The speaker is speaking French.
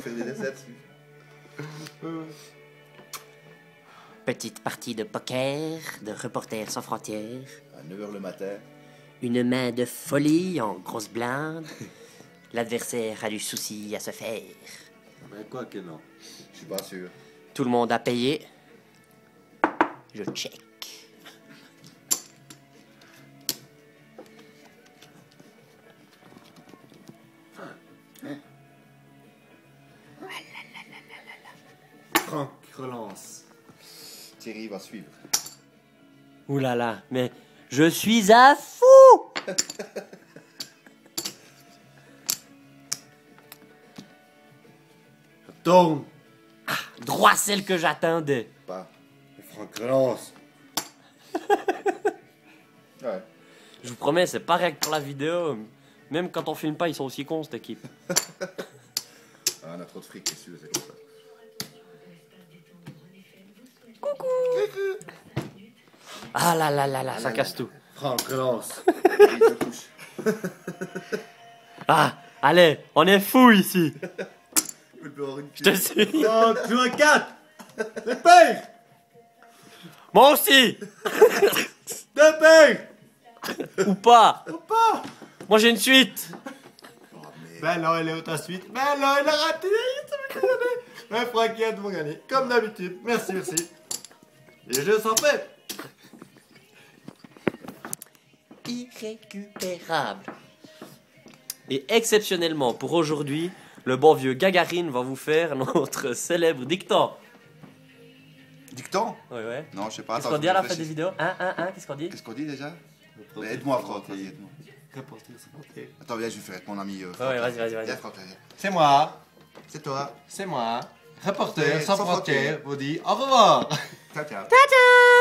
faire des essais Petite partie de poker de Reporters sans frontières. À 9h le matin. Une main de folie en grosse blinde. L'adversaire a du souci à se faire. Mais quoi que non. Je suis pas sûr. Tout le monde a payé. Je check. Franck relance. Thierry va suivre. Ouh là là, mais je suis un fou Tourne. Droit celle que j'attendais. Pas. Franck relance. Ouais. Je vous promets, c'est pas rien que pour la vidéo. Même quand on filme pas, ils sont aussi cons cette équipe. Ah, on a trop de fric, c'est sûr, c'est comme ça. Ah là là là là, ça casse tout. Franck relance. Il. Ah, allez, on est fou ici. Il Je te suis. Franck, tu as 4. Les pères. Moi aussi. Deux pères. Ou pas. Ou pas. Moi j'ai une suite. Mais... Ben non, elle est où ta suite? Ben non, il a raté. Me. Mais Franck vient de vous gagner. Comme d'habitude. Merci, merci. Les jeux sont faits. Irrécupérable. Et exceptionnellement pour aujourd'hui, le bon vieux Gagarine va vous faire notre célèbre dicton. Dicton Ouais, ouais. Non, je sais pas. Qu'est-ce qu'on dit à la fin des vidéos? Hein, hein, hein Qu'est-ce qu'on dit? Qu'est-ce qu'on dit déjà? Aide-moi, Franck, vas-y, aide-moi. Reporter sans frontières. Attends, viens, je vais faire avec mon ami. euh, Ouais, vas-y, vas-y, vas-y. C'est moi. C'est toi. C'est moi. Reporter sans frontières. vous dit au revoir. チャチャ。